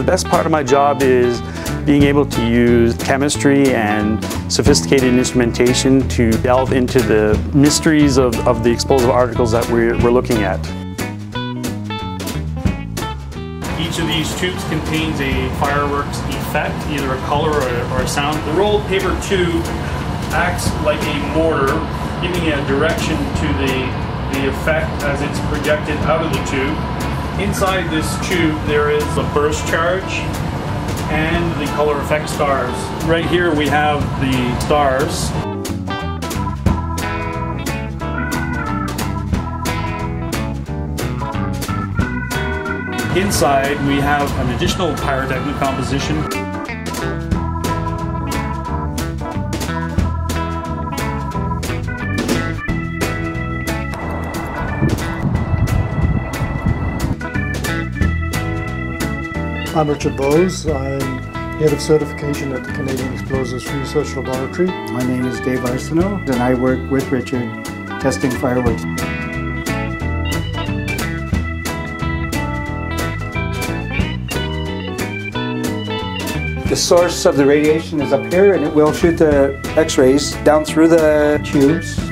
The best part of my job is being able to use chemistry and sophisticated instrumentation to delve into the mysteries of, of the explosive articles that we're, we're looking at. Each of these tubes contains a fireworks effect, either a color or a, or a sound. The rolled paper tube acts like a mortar, giving a direction to the, the effect as it's projected out of the tube. Inside this tube there is a burst charge and the color effect stars. Right here we have the stars. Inside we have an additional pyrotechnic composition. I'm Richard Bowes. I'm Head of Certification at the Canadian Explosives Research Laboratory. My name is Dave Arsenault and I work with Richard testing fireworks. The source of the radiation is up here and it will shoot the x-rays down through the tubes.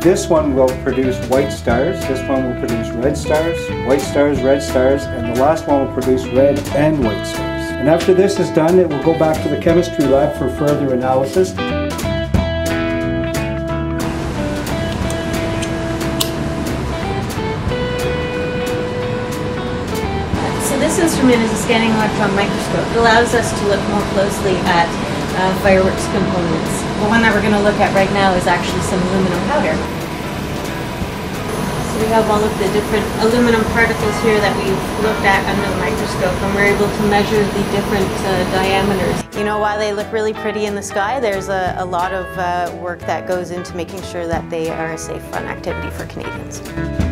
This one will produce white stars, this one will produce red stars, white stars, red stars, and the last one will produce red and white stars. And after this is done, it will go back to the chemistry lab for further analysis. So this instrument is a scanning electron microscope. It allows us to look more closely at uh, fireworks components. The one that we're going to look at right now is actually some aluminum powder. So we have all of the different aluminum particles here that we've looked at under the microscope and we're able to measure the different uh, diameters. You know, while they look really pretty in the sky, there's a, a lot of uh, work that goes into making sure that they are a safe fun activity for Canadians.